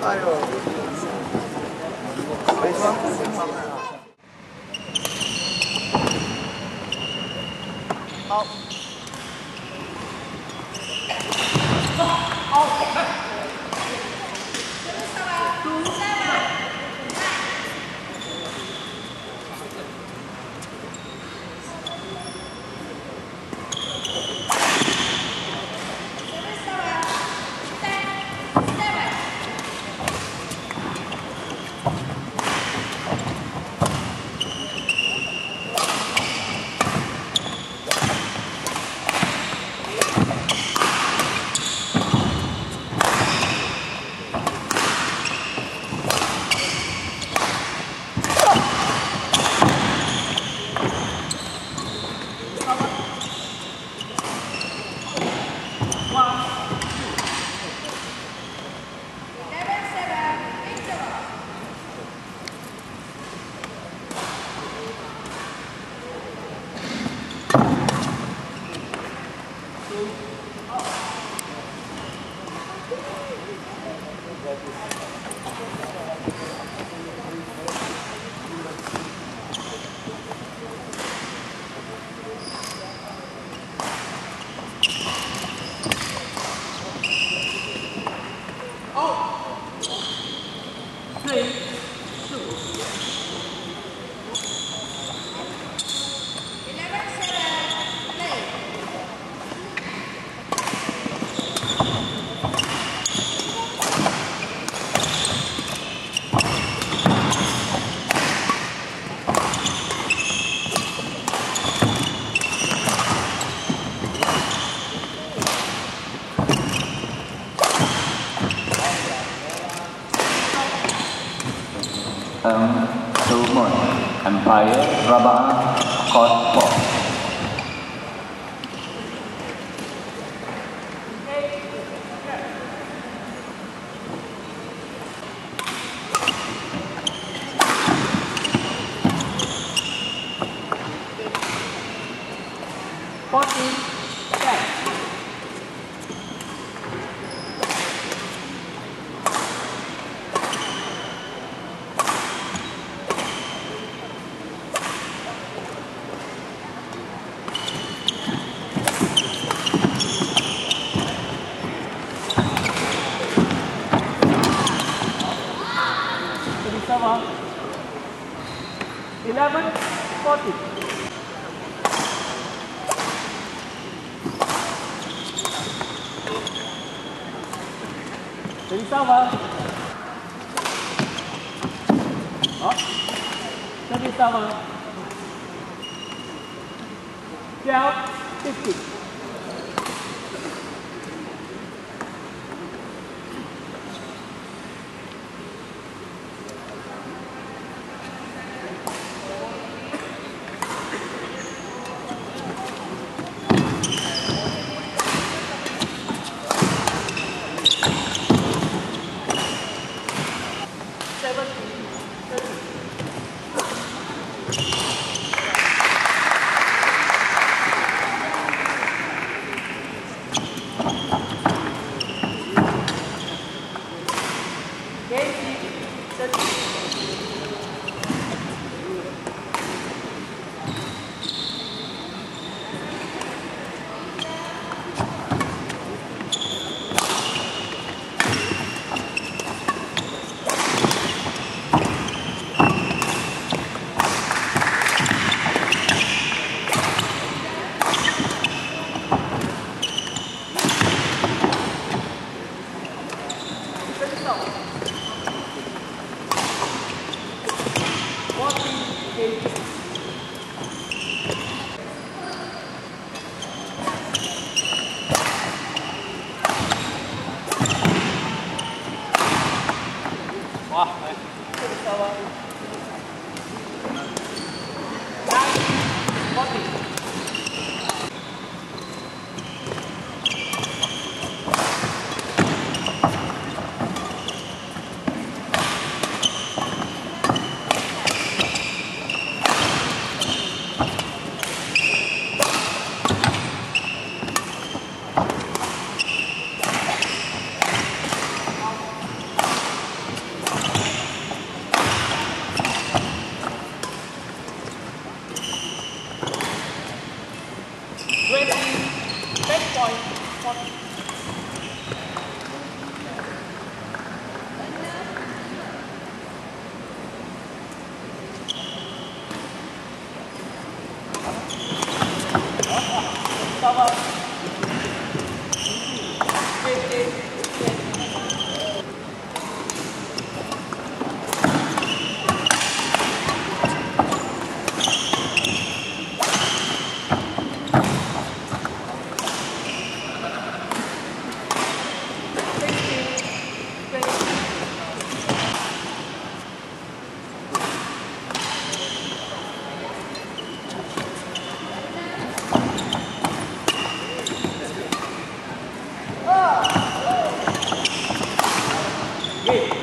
哎呦没关好。three. Um, Sulmon, Empire, Rabah, Court 4. Fourteen, Jadi, sama 谢谢走。Come on. Game.